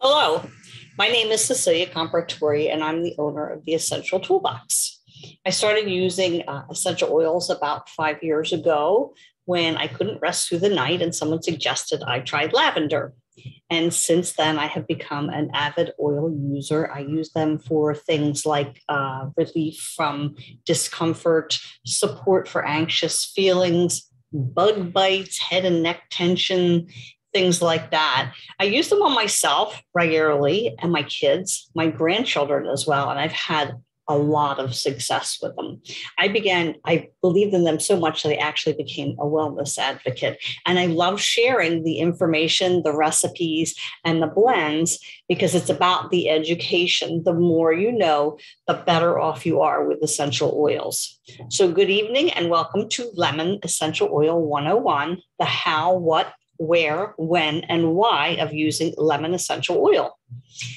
Hello, my name is Cecilia Comperatore, and I'm the owner of the Essential Toolbox. I started using uh, essential oils about five years ago when I couldn't rest through the night, and someone suggested I tried lavender. And since then, I have become an avid oil user. I use them for things like uh, relief from discomfort, support for anxious feelings, bug bites, head and neck tension, things like that. I use them on myself regularly and my kids, my grandchildren as well. And I've had a lot of success with them. I began, I believed in them so much that I actually became a wellness advocate. And I love sharing the information, the recipes, and the blends because it's about the education. The more you know, the better off you are with essential oils. So, good evening and welcome to Lemon Essential Oil 101 the how, what, where, when, and why of using lemon essential oil.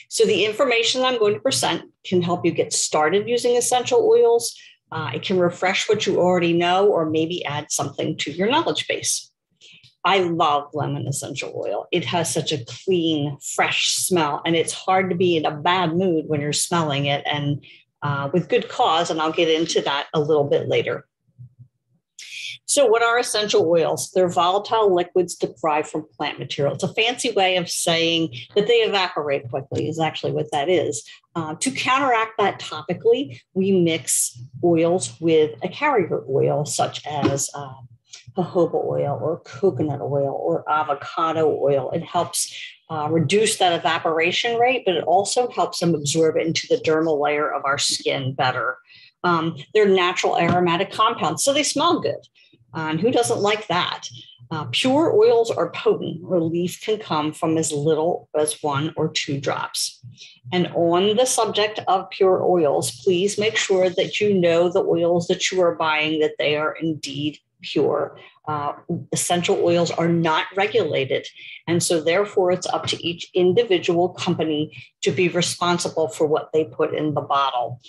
So, the information I'm going to present can help you get started using essential oils. Uh, it can refresh what you already know, or maybe add something to your knowledge base. I love lemon essential oil. It has such a clean, fresh smell, and it's hard to be in a bad mood when you're smelling it, and uh, with good cause. And I'll get into that a little bit later. So, what are essential oils? They're volatile liquids derived from plant material. It's a fancy way of saying that they evaporate quickly, is actually what that is. Uh, to counteract that topically, we mix oils with a carrier oil, such as uh, jojoba oil or coconut oil or avocado oil. It helps uh, reduce that evaporation rate, but it also helps them absorb into the dermal layer of our skin better. Um, they're natural aromatic compounds, so they smell good. And who doesn't like that? Uh, pure oils are potent. Relief can come from as little as one or two drops. And on the subject of pure oils, please make sure that you know the oils that you are buying, that they are indeed pure. Uh, essential oils are not regulated. And so, therefore, it's up to each individual company to be responsible for what they put in the bottle.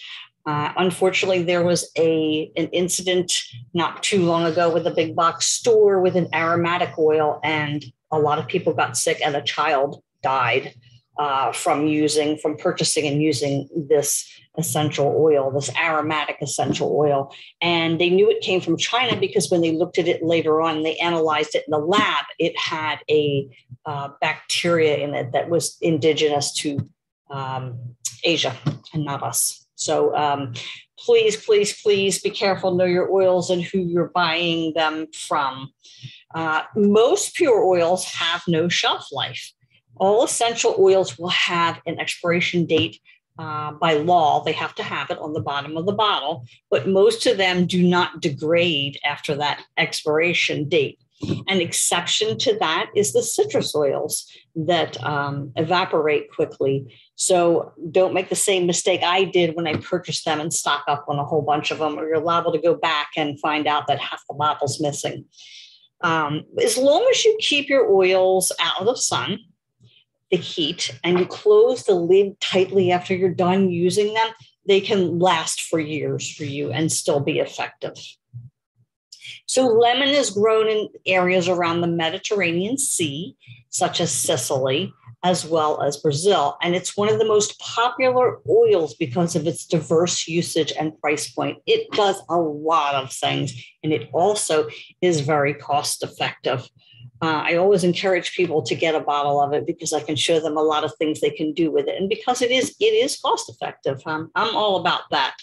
Uh, unfortunately, there was a an incident not too long ago with a big box store with an aromatic oil, and a lot of people got sick, and a child died uh, from using from purchasing and using this essential oil, this aromatic essential oil. And they knew it came from China because when they looked at it later on, they analyzed it in the lab. It had a uh, bacteria in it that was indigenous to um, Asia and not us. So um, please, please, please be careful, know your oils and who you're buying them from. Uh, most pure oils have no shelf life. All essential oils will have an expiration date uh, by law. They have to have it on the bottom of the bottle, but most of them do not degrade after that expiration date. An exception to that is the citrus oils that um, evaporate quickly. So don't make the same mistake I did when I purchased them and stock up on a whole bunch of them, or you're liable to go back and find out that half the bottle's missing. Um, as long as you keep your oils out of the sun, the heat, and you close the lid tightly after you're done using them, they can last for years for you and still be effective. So, lemon is grown in areas around the Mediterranean Sea, such as Sicily, as well as Brazil. And it's one of the most popular oils because of its diverse usage and price point. It does a lot of things, and it also is very cost effective. Uh, I always encourage people to get a bottle of it because I can show them a lot of things they can do with it, and because it is it is cost effective. Um, I'm all about that.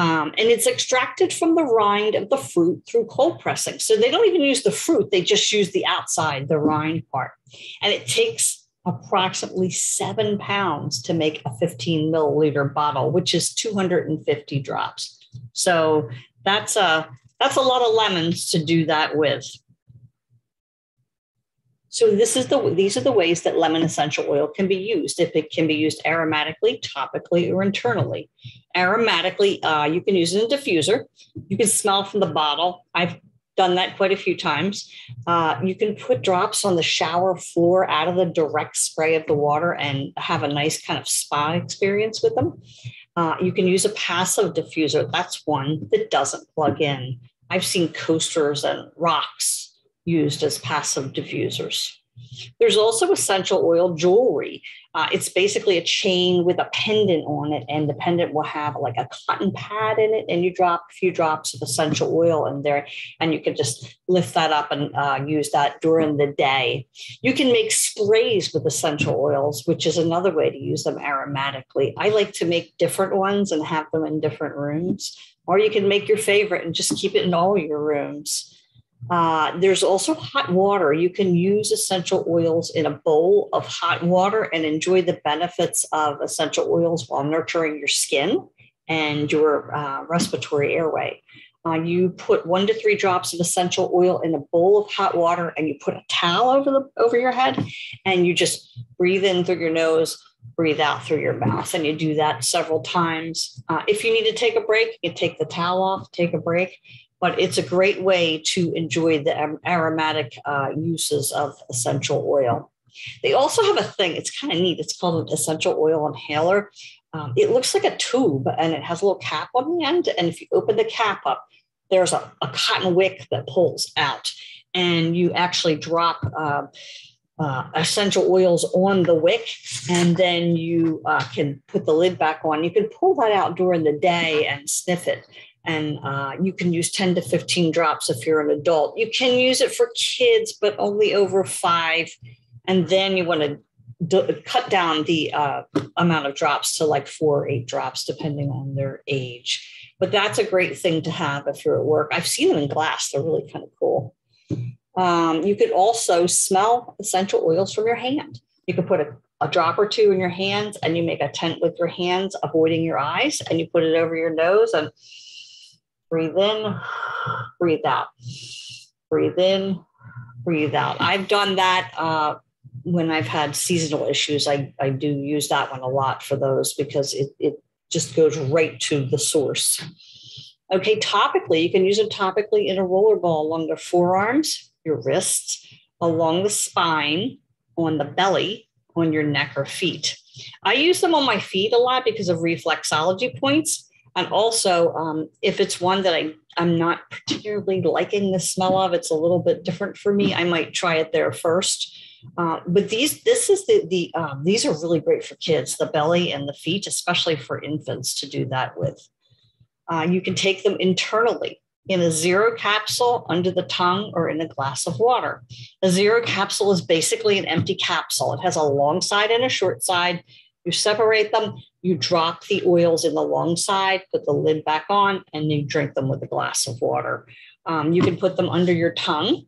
Um, and it's extracted from the rind of the fruit through cold pressing. So they don't even use the fruit, they just use the outside, the rind part. And it takes approximately seven pounds to make a 15 milliliter bottle, which is 250 drops. So that's a that's a lot of lemons to do that with. So this is the these are the ways that lemon essential oil can be used. If it can be used aromatically, topically, or internally. Aromatically, uh, you can use it in a diffuser. You can smell from the bottle. I've done that quite a few times. Uh, you can put drops on the shower floor out of the direct spray of the water and have a nice kind of spa experience with them. Uh, you can use a passive diffuser. That's one that doesn't plug in. I've seen coasters and rocks used as passive diffusers. There's also essential oil jewelry. Uh, it's basically a chain with a pendant on it, and the pendant will have like a cotton pad in it, and you drop a few drops of essential oil in there, and you can just lift that up and uh, use that during the day. You can make sprays with essential oils, which is another way to use them aromatically. I like to make different ones and have them in different rooms, or you can make your favorite and just keep it in all your rooms. Uh, there's also hot water. You can use essential oils in a bowl of hot water and enjoy the benefits of essential oils while nurturing your skin and your uh, respiratory airway. Uh, you put one to three drops of essential oil in a bowl of hot water and you put a towel over the over your head and you just breathe in through your nose breathe out through your mouth and you do that several times uh, if you need to take a break you take the towel off take a break but it's a great way to enjoy the aromatic uh, uses of essential oil. They also have a thing, it's kind of neat. It's called an essential oil inhaler. Um, it looks like a tube and it has a little cap on the end. And if you open the cap up, there's a, a cotton wick that pulls out, and you actually drop. Uh, uh, essential oils on the wick, and then you uh, can put the lid back on. You can pull that out during the day and sniff it and uh, you can use 10 to 15 drops if you're an adult. You can use it for kids, but only over five. And then you want to d- cut down the uh, amount of drops to like four or eight drops, depending on their age. But that's a great thing to have if you're at work. I've seen them in glass, they're really kind of cool. Um, you could also smell essential oils from your hand. You could put a, a drop or two in your hands and you make a tent with your hands, avoiding your eyes, and you put it over your nose and breathe in, breathe out, breathe in, breathe out. I've done that uh, when I've had seasonal issues. I, I do use that one a lot for those because it, it just goes right to the source. Okay, topically, you can use it topically in a roller ball along the forearms, your wrists, along the spine, on the belly, on your neck or feet. I use them on my feet a lot because of reflexology points and also um, if it's one that I, i'm not particularly liking the smell of it's a little bit different for me i might try it there first uh, but these this is the the um, these are really great for kids the belly and the feet especially for infants to do that with uh, you can take them internally in a zero capsule under the tongue or in a glass of water. A zero capsule is basically an empty capsule. It has a long side and a short side. You separate them, you drop the oils in the long side, put the lid back on, and you drink them with a glass of water. Um, you can put them under your tongue.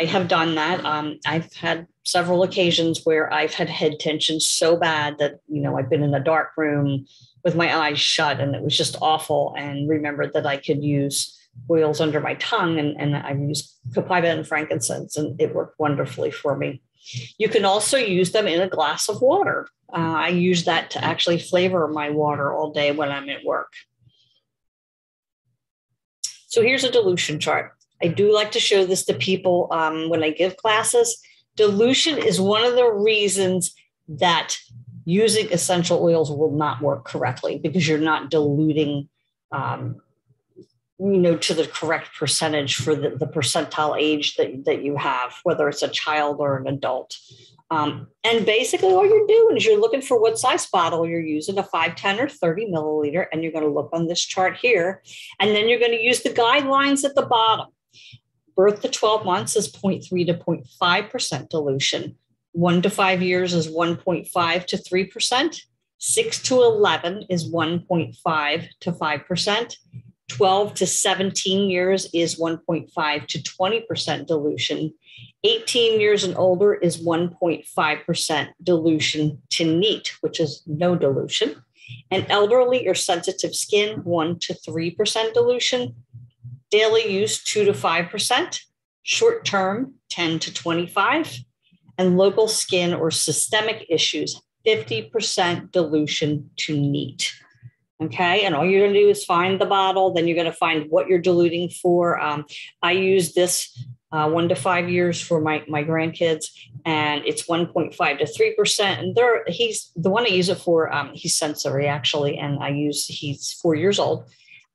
I have done that. Um, I've had several occasions where I've had head tension so bad that, you know, I've been in a dark room with my eyes shut and it was just awful. And remembered that I could use oils under my tongue and, and I used copaiba and frankincense and it worked wonderfully for me. You can also use them in a glass of water. Uh, I use that to actually flavor my water all day when I'm at work. So here's a dilution chart. I do like to show this to people um, when I give classes. Dilution is one of the reasons that using essential oils will not work correctly because you're not diluting um, you know to the correct percentage for the, the percentile age that, that you have whether it's a child or an adult. Um, and basically all you're doing is you're looking for what size bottle you're using a 5 10 or 30 milliliter and you're going to look on this chart here and then you're going to use the guidelines at the bottom. Birth to 12 months is 0.3 to 0.5% dilution. 1 to 5 years is 1.5 to 3% 6 to 11 is 1.5 to 5% 12 to 17 years is 1.5 to 20% dilution. 18 years and older is 1.5% dilution to NEAT, which is no dilution. And elderly or sensitive skin, 1 to 3% dilution. Daily use, 2 to 5%. Short term, 10 to 25. And local skin or systemic issues, 50% dilution to NEAT. Okay. And all you're going to do is find the bottle. Then you're going to find what you're diluting for. Um, I use this uh, one to five years for my, my grandkids, and it's 1.5 to 3%. And there, he's the one I use it for. Um, he's sensory actually. And I use, he's four years old.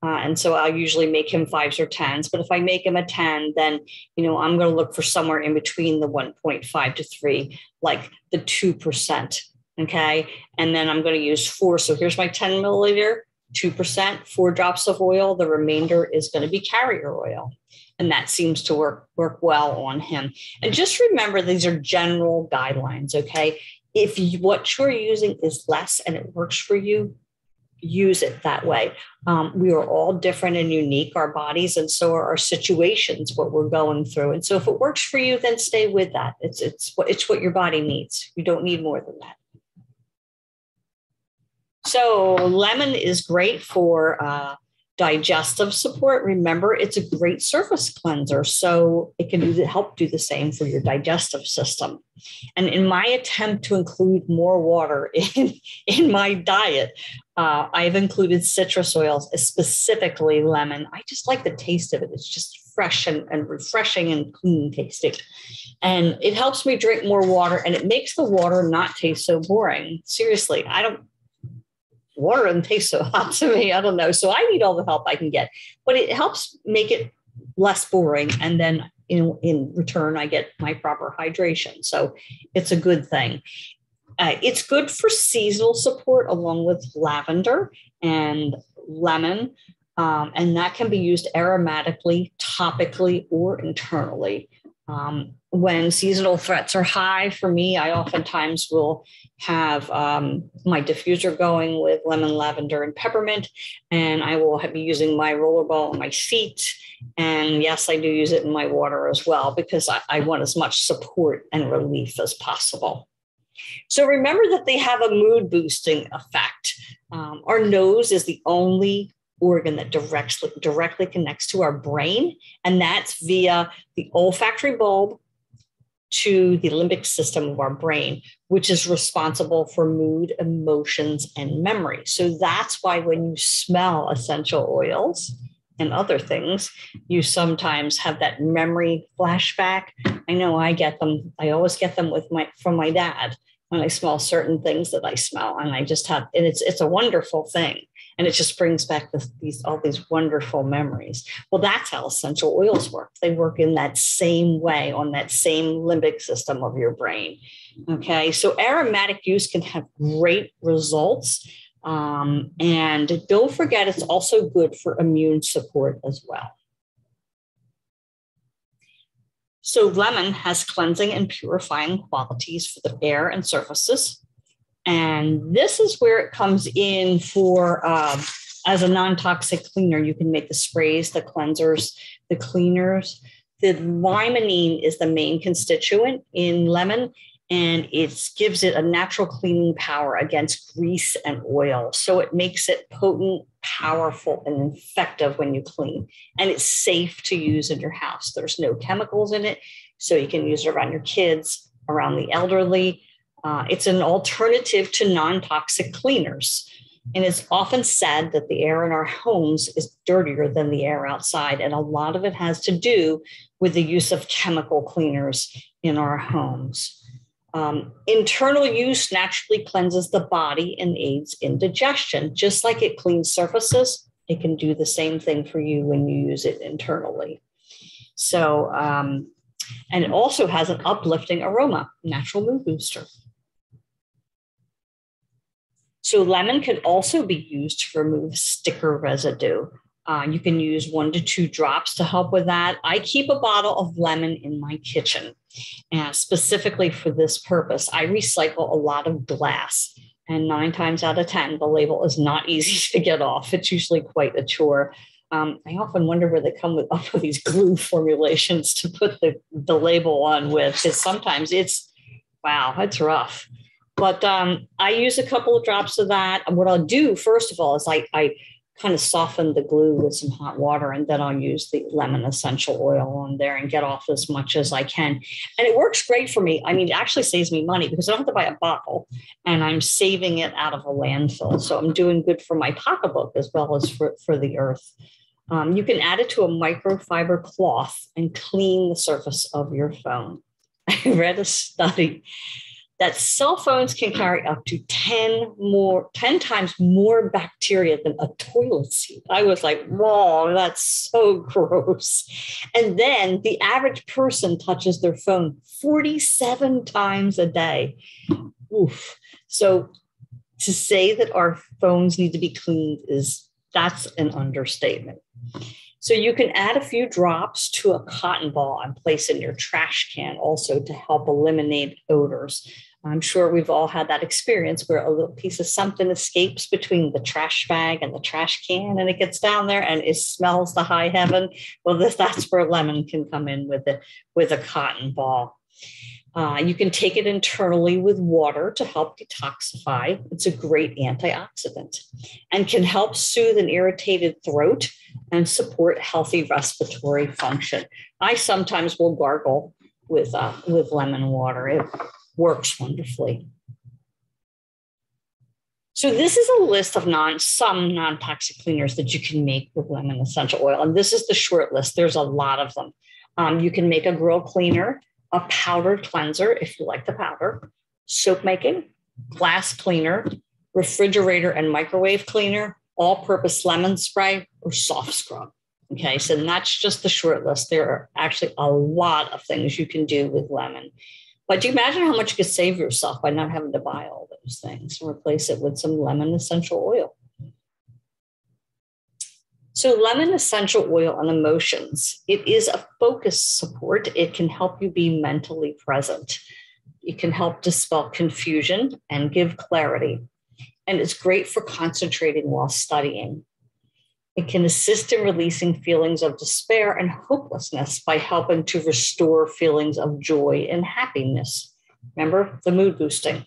Uh, and so I'll usually make him fives or tens. But if I make him a 10, then, you know, I'm going to look for somewhere in between the 1.5 to 3, like the 2%. Okay. And then I'm going to use four. So here's my 10 milliliter, 2%, four drops of oil. The remainder is going to be carrier oil. And that seems to work, work well on him. And just remember, these are general guidelines. Okay. If you, what you're using is less and it works for you, use it that way. Um, we are all different and unique, our bodies, and so are our situations, what we're going through. And so if it works for you, then stay with that. It's it's it's what your body needs. You don't need more than that. So lemon is great for uh, digestive support. Remember, it's a great surface cleanser, so it can do, help do the same for your digestive system. And in my attempt to include more water in, in my diet, uh, I've included citrus oils, specifically lemon. I just like the taste of it. It's just fresh and, and refreshing and clean tasting. And it helps me drink more water and it makes the water not taste so boring. Seriously, I don't water doesn't taste so hot to me. I don't know. So I need all the help I can get, but it helps make it less boring. And then in, in return, I get my proper hydration. So it's a good thing. Uh, it's good for seasonal support along with lavender and lemon. Um, and that can be used aromatically, topically, or internally. Um, when seasonal threats are high for me, I oftentimes will have um, my diffuser going with lemon, lavender, and peppermint, and I will be using my rollerball on my feet. And yes, I do use it in my water as well because I, I want as much support and relief as possible. So remember that they have a mood boosting effect. Um, our nose is the only organ that directly directly connects to our brain, and that's via the olfactory bulb to the limbic system of our brain, which is responsible for mood, emotions, and memory. So that's why when you smell essential oils and other things, you sometimes have that memory flashback. I know I get them. I always get them with my from my dad when I smell certain things that I smell, and I just have, and it's it's a wonderful thing and it just brings back this, these all these wonderful memories. Well that's how essential oils work. They work in that same way on that same limbic system of your brain. Okay so aromatic use can have great results um, and don't forget it's also good for immune support as well so lemon has cleansing and purifying qualities for the air and surfaces and this is where it comes in for um, as a non toxic cleaner. You can make the sprays, the cleansers, the cleaners. The limonene is the main constituent in lemon, and it gives it a natural cleaning power against grease and oil. So it makes it potent, powerful, and effective when you clean. And it's safe to use in your house. There's no chemicals in it, so you can use it around your kids, around the elderly. Uh, it's an alternative to non toxic cleaners. And it's often said that the air in our homes is dirtier than the air outside. And a lot of it has to do with the use of chemical cleaners in our homes. Um, internal use naturally cleanses the body and aids in digestion. Just like it cleans surfaces, it can do the same thing for you when you use it internally. So, um, and it also has an uplifting aroma, natural mood booster. So lemon can also be used to remove sticker residue. Uh, you can use one to two drops to help with that. I keep a bottle of lemon in my kitchen and specifically for this purpose. I recycle a lot of glass, and nine times out of 10, the label is not easy to get off. It's usually quite a chore. Um, I often wonder where they come with, up with these glue formulations to put the, the label on with, because sometimes it's, wow, it's rough. But um, I use a couple of drops of that. And what I'll do, first of all, is I, I kind of soften the glue with some hot water and then I'll use the lemon essential oil on there and get off as much as I can. And it works great for me. I mean, it actually saves me money because I don't have to buy a bottle and I'm saving it out of a landfill. So I'm doing good for my pocketbook as well as for, for the earth. Um, you can add it to a microfiber cloth and clean the surface of your phone. I read a study that cell phones can carry up to 10 more 10 times more bacteria than a toilet seat i was like whoa that's so gross and then the average person touches their phone 47 times a day Oof. so to say that our phones need to be cleaned is that's an understatement so you can add a few drops to a cotton ball and place in your trash can also to help eliminate odors. I'm sure we've all had that experience where a little piece of something escapes between the trash bag and the trash can and it gets down there and it smells the high heaven. Well, this, that's where lemon can come in with it with a cotton ball. Uh, you can take it internally with water to help detoxify. It's a great antioxidant and can help soothe an irritated throat and support healthy respiratory function. I sometimes will gargle with uh, with lemon water. It works wonderfully. So this is a list of non some non-toxic cleaners that you can make with lemon essential oil, and this is the short list. There's a lot of them. Um, you can make a grill cleaner, a powder cleanser if you like the powder, soap making, glass cleaner, refrigerator and microwave cleaner, all-purpose lemon spray, or soft scrub. Okay, so that's just the short list. There are actually a lot of things you can do with lemon. But you imagine how much you could save yourself by not having to buy all those things and replace it with some lemon essential oil? So, lemon essential oil on emotions, it is a focus support. It can help you be mentally present. It can help dispel confusion and give clarity. And it's great for concentrating while studying. It can assist in releasing feelings of despair and hopelessness by helping to restore feelings of joy and happiness. Remember the mood boosting.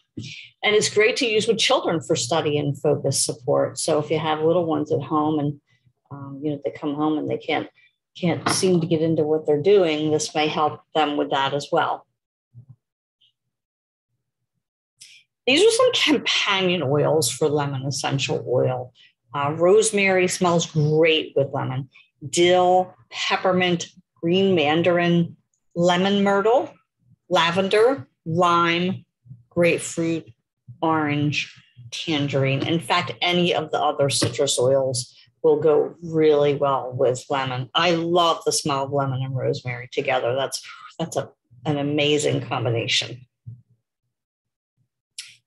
And it's great to use with children for study and focus support. So if you have little ones at home and um, you know they come home and they can't can't seem to get into what they're doing, this may help them with that as well. These are some companion oils for lemon essential oil. Uh, rosemary smells great with lemon. Dill, peppermint, green mandarin, lemon myrtle, lavender, lime, grapefruit, orange, tangerine. In fact, any of the other citrus oils will go really well with lemon. I love the smell of lemon and rosemary together. That's that's a, an amazing combination.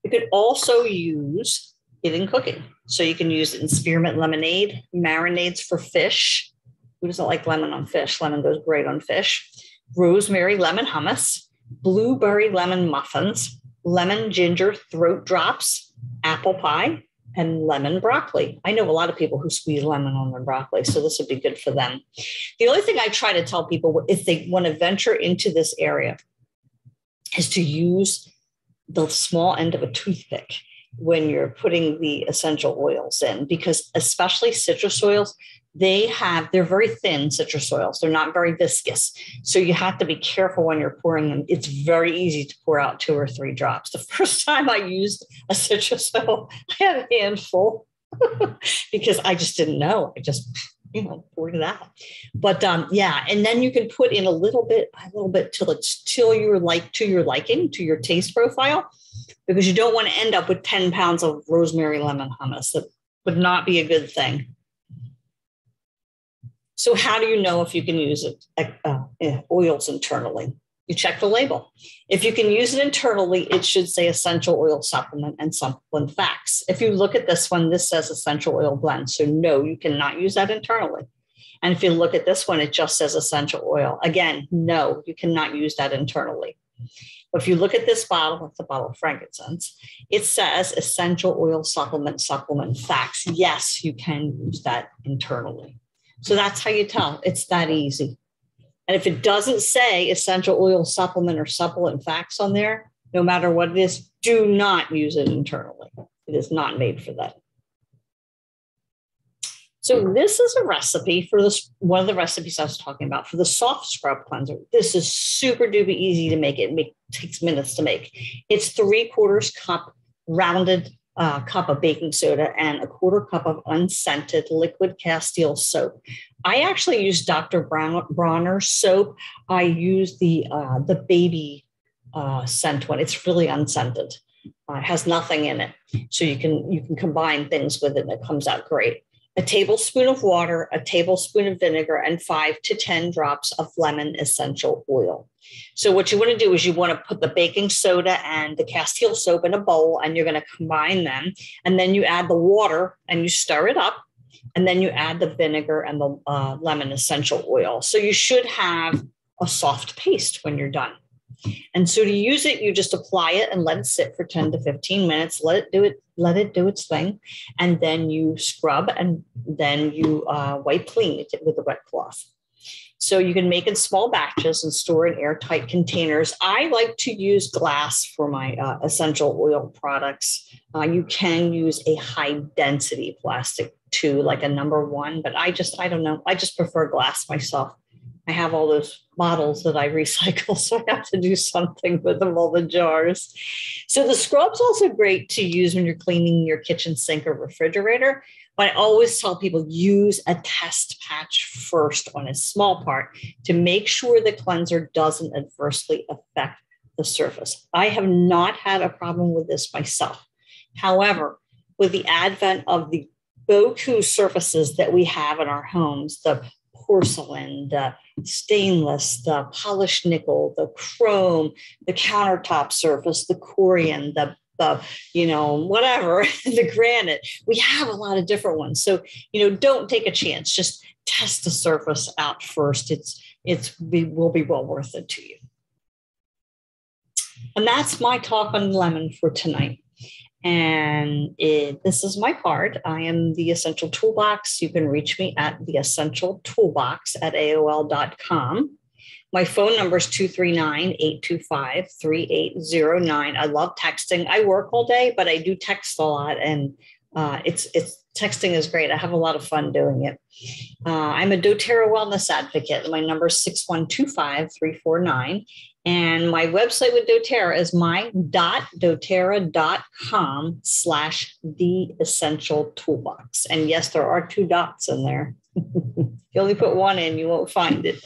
You could also use it in cooking. So you can use it in spearmint lemonade, marinades for fish. Who doesn't like lemon on fish? Lemon goes great on fish. Rosemary lemon hummus, blueberry lemon muffins, lemon ginger throat drops, apple pie, and lemon broccoli. I know a lot of people who squeeze lemon on their broccoli, so this would be good for them. The only thing I try to tell people if they want to venture into this area is to use the small end of a toothpick when you're putting the essential oils in because especially citrus oils they have they're very thin citrus oils. They're not very viscous. So you have to be careful when you're pouring them. It's very easy to pour out two or three drops. The first time i used a citrus oil i had a handful because i just didn't know. I just you know poured it out. But um yeah and then you can put in a little bit a little bit till it's till you're like to your liking to your taste profile because you don't want to end up with 10 pounds of rosemary lemon hummus. That would not be a good thing. So, how do you know if you can use it, uh, uh, oils internally? You check the label. If you can use it internally, it should say essential oil supplement and supplement facts. If you look at this one, this says essential oil blend. So, no, you cannot use that internally. And if you look at this one, it just says essential oil. Again, no, you cannot use that internally. If you look at this bottle, it's a bottle of frankincense, it says essential oil supplement, supplement facts. Yes, you can use that internally. So that's how you tell. It's that easy. And if it doesn't say essential oil supplement or supplement facts on there, no matter what it is, do not use it internally. It is not made for that. So this is a recipe for this, one of the recipes I was talking about for the soft scrub cleanser. This is super duper easy to make. It make, takes minutes to make. It's three quarters cup rounded uh, cup of baking soda and a quarter cup of unscented liquid castile soap. I actually use Dr. Brown, Bronner soap. I use the uh, the baby uh, scent one. It's really unscented. Uh, it has nothing in it, so you can you can combine things with it, and it comes out great. A tablespoon of water, a tablespoon of vinegar, and five to ten drops of lemon essential oil. So what you want to do is you want to put the baking soda and the castile soap in a bowl, and you're going to combine them, and then you add the water and you stir it up, and then you add the vinegar and the uh, lemon essential oil. So you should have a soft paste when you're done. And so to use it, you just apply it and let it sit for 10 to 15 minutes. Let it do it, let it do its thing. And then you scrub and then you uh, wipe clean it with a wet cloth. So you can make in small batches and store in airtight containers. I like to use glass for my uh, essential oil products. Uh, you can use a high density plastic too, like a number one, but I just, I don't know. I just prefer glass myself. I have all those bottles that I recycle, so I have to do something with them, all the jars. So the scrub's also great to use when you're cleaning your kitchen sink or refrigerator. But I always tell people use a test patch first on a small part to make sure the cleanser doesn't adversely affect the surface. I have not had a problem with this myself. However, with the advent of the Boku surfaces that we have in our homes, the porcelain, the stainless, the polished nickel, the chrome, the countertop surface, the corian, the the you know whatever the granite. We have a lot of different ones. So you know don't take a chance. Just test the surface out first. It's it's be, will be well worth it to you. And that's my talk on lemon for tonight and it, this is my card. I am the Essential Toolbox. You can reach me at the Essential Toolbox at AOL.com. My phone number is 239 825 3809. I love texting. I work all day, but I do text a lot, and uh, it's, it's texting is great. I have a lot of fun doing it. Uh, I'm a doTERRA wellness advocate. My number is 6125 349. And my website with doTERRA is my.doterra.com slash the essential toolbox. And yes, there are two dots in there. if you only put one in, you won't find it.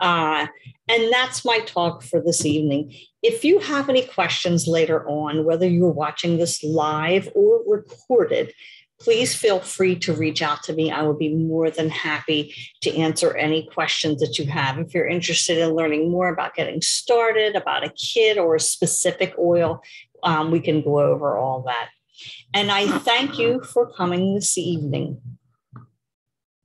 Uh, and that's my talk for this evening. If you have any questions later on, whether you're watching this live or recorded, please feel free to reach out to me. I will be more than happy to answer any questions that you have. If you're interested in learning more about getting started, about a kit or a specific oil, um, we can go over all that. And I thank you for coming this evening.